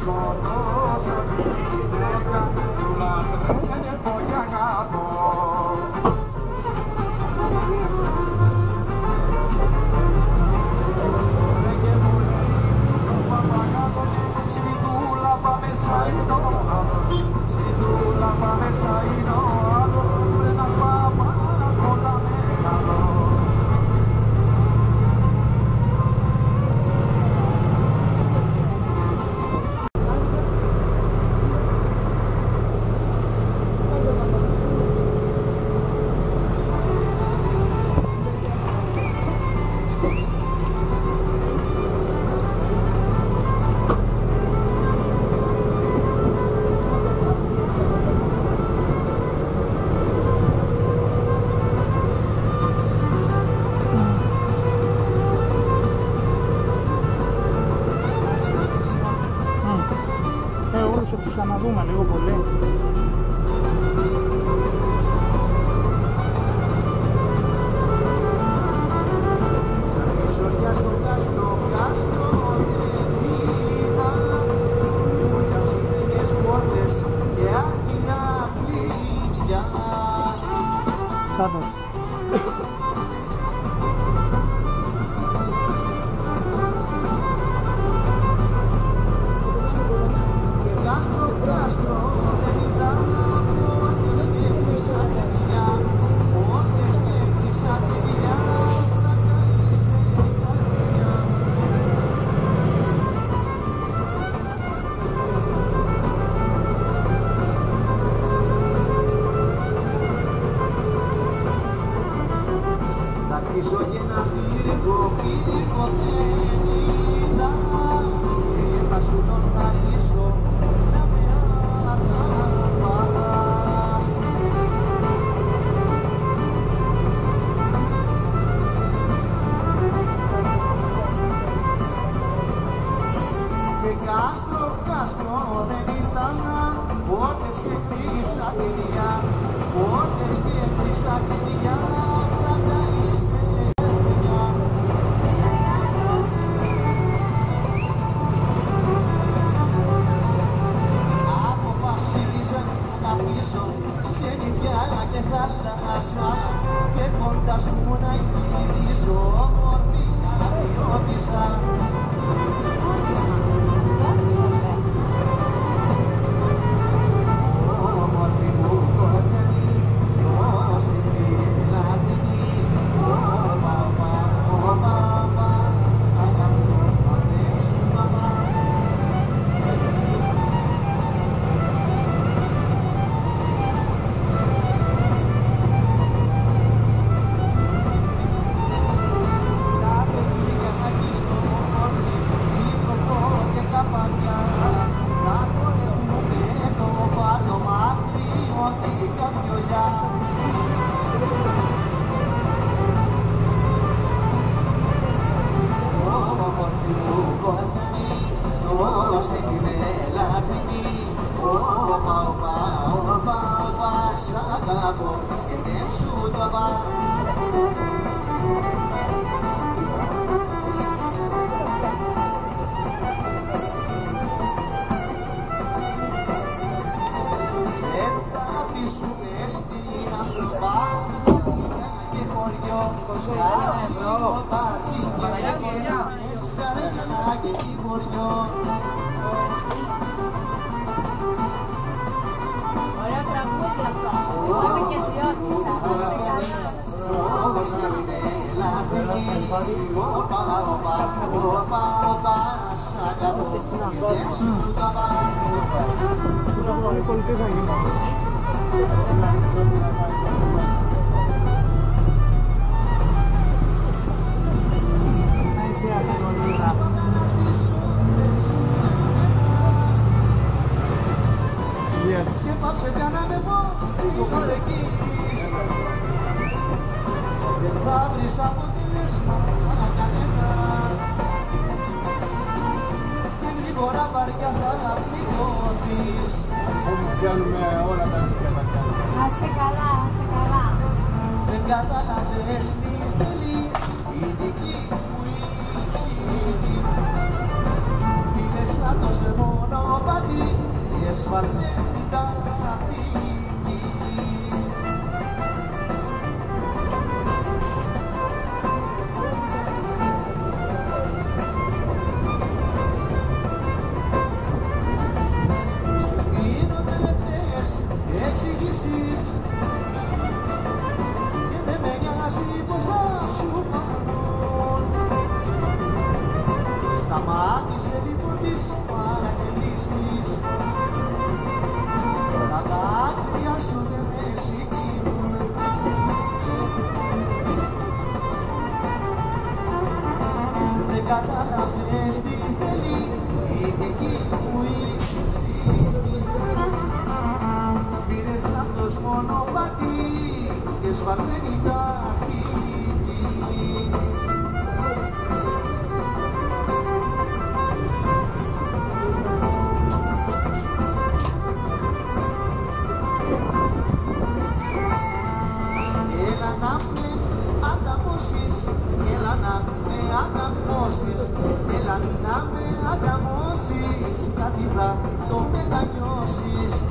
Krishna πίσω και ένα πυρικό πυρικό δεν ήταν σου τον να με αγαπάς Και κάστρο, κάστρο δεν ήταν πόρτες και χρύσα παιδιά πόρτες και χρύσα παιδιά γυρίσω σε νηδιάλα και θάλασσα και κοντά σου να γυρίσω όμορφη αγριώτησα 응. Κατάλαβες τι θέλει η δική μου η ψυχή Πήγες λάθος μονοπάτι και εσφαλμένη σβαρμένη τάχτη Έλα να με έλα με έλα να με ανταμώσεις, κάτι θα το μετανιώσεις.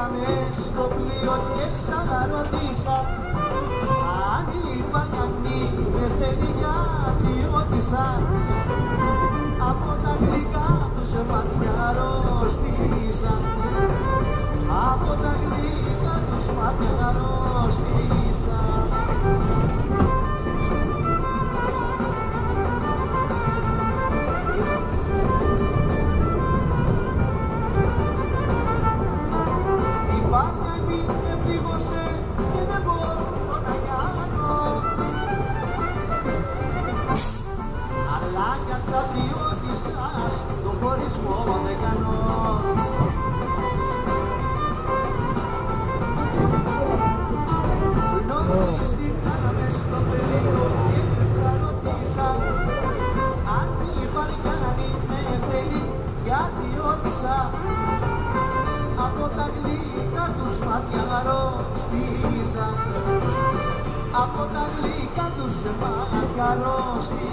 πήγαμε στο πλοίο και σαν να ρωτήσα αν υπάρχει αυτή με θέλει γιατί ρώτησα από τα γλυκά τους μάτια αρρώστησα από τα γλυκά τους μάτια αρρώστησα Πάντως σε καλό στη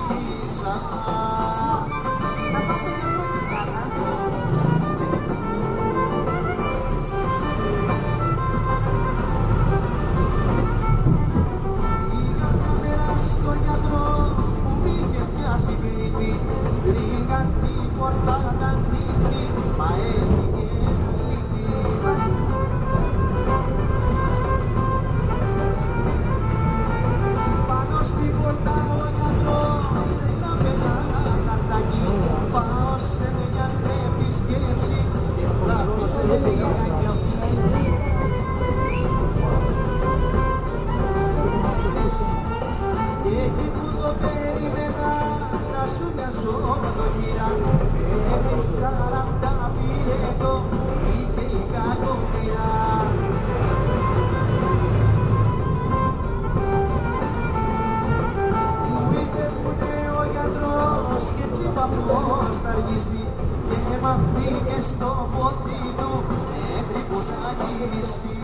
και μ' αφήκε στο πόδι του μέχρι που θα γυρίσει